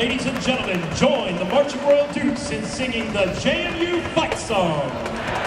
ladies and gentlemen, join the Marching Royal Dukes in singing the JMU Fight Song.